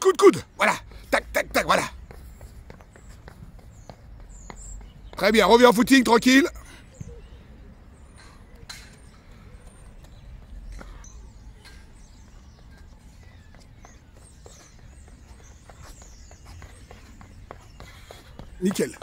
coude, coude, coude. Voilà. Tac, tac, tac, voilà. Très bien, reviens en footing, tranquille. Nickel.